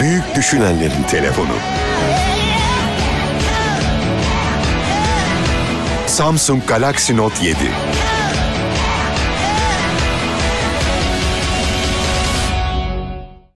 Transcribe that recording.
Büyük düşünenlerin telefonu. Samsung Galaxy Note 7